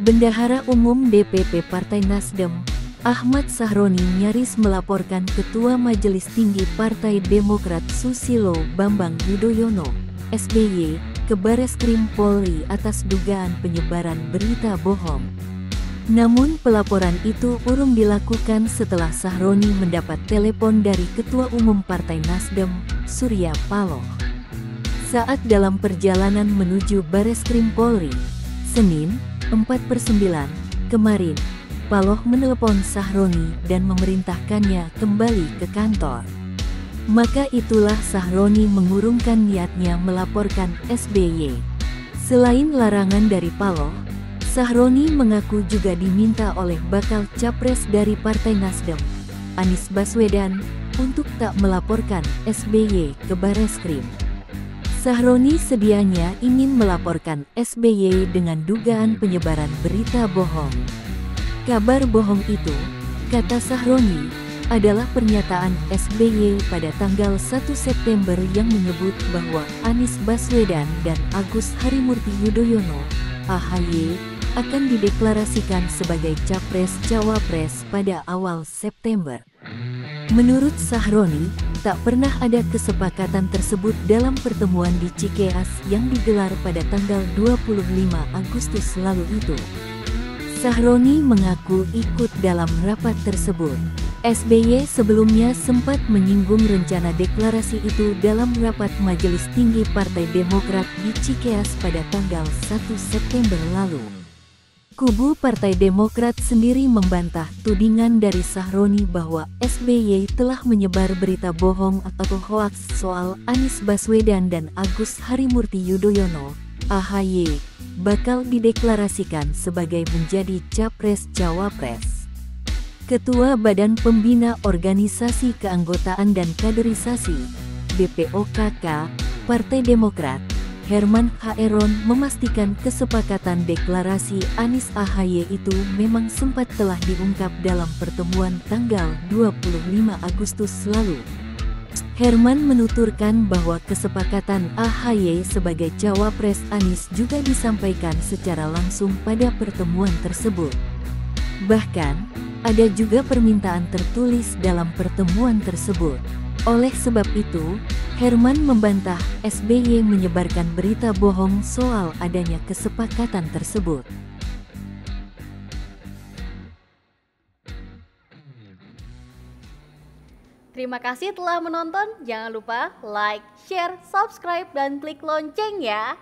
Bendahara Umum DPP Partai Nasdem, Ahmad Sahroni nyaris melaporkan Ketua Majelis Tinggi Partai Demokrat Susilo Bambang Yudhoyono, SBY, ke Bareskrim Polri atas dugaan penyebaran berita bohong. Namun pelaporan itu urung dilakukan setelah Sahroni mendapat telepon dari Ketua Umum Partai Nasdem, Surya Paloh. Saat dalam perjalanan menuju Bareskrim Polri, Senin, 4 per 9, kemarin, Paloh menelepon Sahroni dan memerintahkannya kembali ke kantor. Maka itulah Sahroni mengurungkan niatnya melaporkan SBY. Selain larangan dari Paloh, Sahroni mengaku juga diminta oleh bakal capres dari Partai Nasdem, Anies Baswedan, untuk tak melaporkan SBY ke Bareskrim. Sahroni sedianya ingin melaporkan SBY dengan dugaan penyebaran berita bohong. Kabar bohong itu, kata Sahroni, adalah pernyataan SBY pada tanggal 1 September yang menyebut bahwa Anies Baswedan dan Agus Harimurti Yudhoyono, AHY, akan dideklarasikan sebagai capres-cawapres pada awal September. Menurut Sahroni, tak pernah ada kesepakatan tersebut dalam pertemuan di Cikeas yang digelar pada tanggal 25 Agustus lalu itu. Sahroni mengaku ikut dalam rapat tersebut. SBY sebelumnya sempat menyinggung rencana deklarasi itu dalam rapat Majelis Tinggi Partai Demokrat di Cikeas pada tanggal 1 September lalu. Kubu Partai Demokrat sendiri membantah tudingan dari Sahroni bahwa SBY telah menyebar berita bohong atau hoaks soal Anies Baswedan dan Agus Harimurti Yudhoyono, AHY, bakal dideklarasikan sebagai menjadi Capres-Cawapres. Ketua Badan Pembina Organisasi Keanggotaan dan Kaderisasi, BPOKK, Partai Demokrat, Herman Haeron memastikan kesepakatan deklarasi Anies AHY itu memang sempat telah diungkap dalam pertemuan tanggal 25 Agustus lalu. Herman menuturkan bahwa kesepakatan AHY sebagai cawapres Anies juga disampaikan secara langsung pada pertemuan tersebut. Bahkan, ada juga permintaan tertulis dalam pertemuan tersebut. Oleh sebab itu, Herman membantah SBY menyebarkan berita bohong soal adanya kesepakatan tersebut. Terima kasih telah menonton. Jangan lupa like, share, subscribe, dan klik lonceng ya.